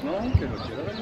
No, que lo quiero ver.